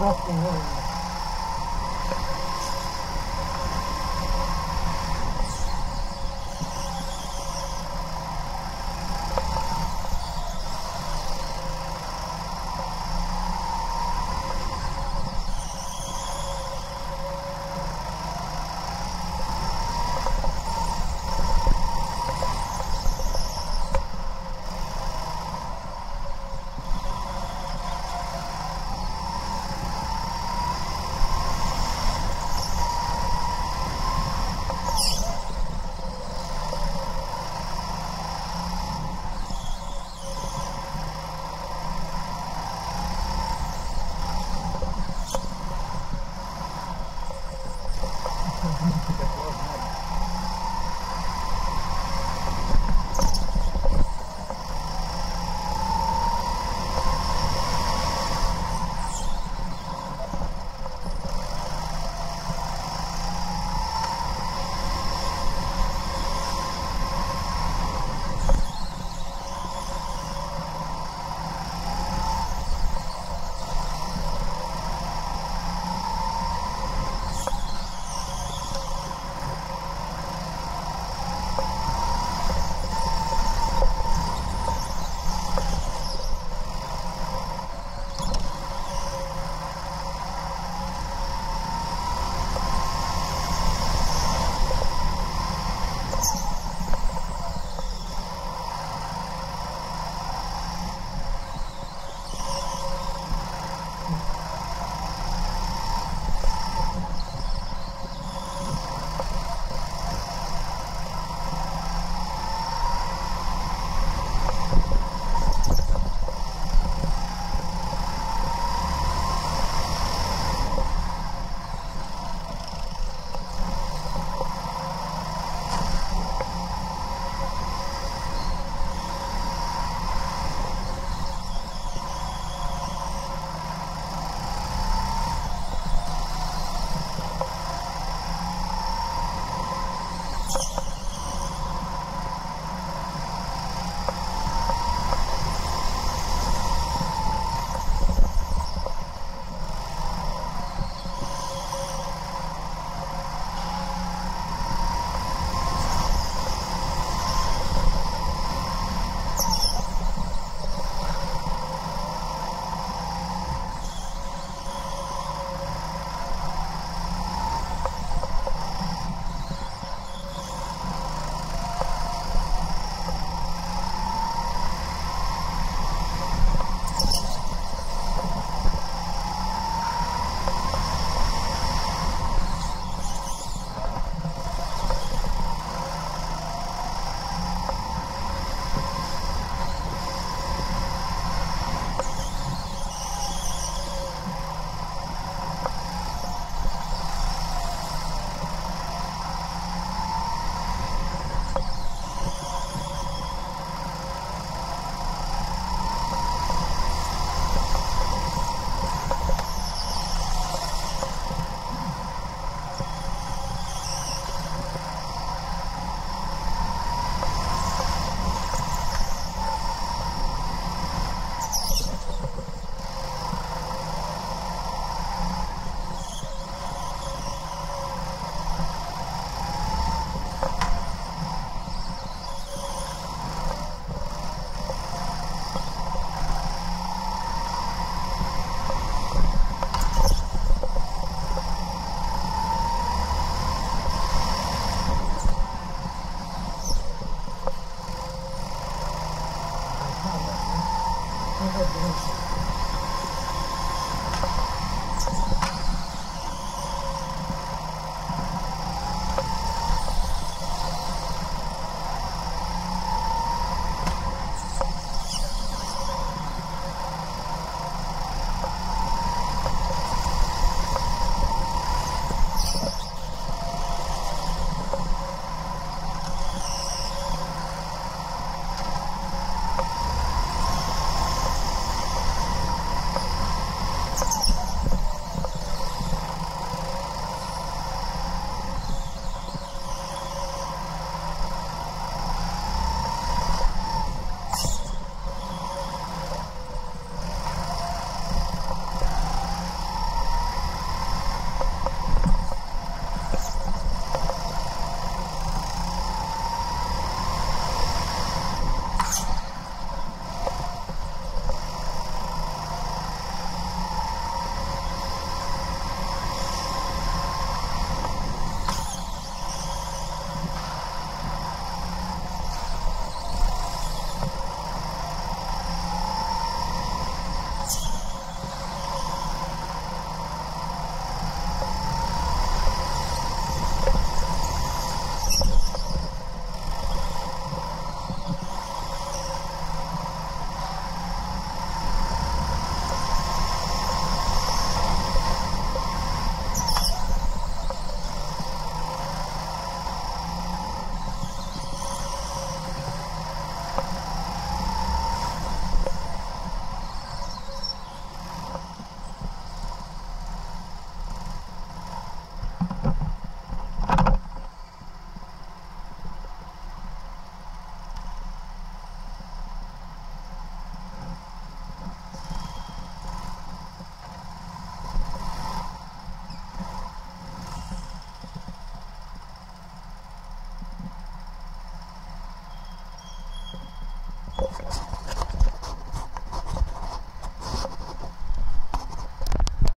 fucking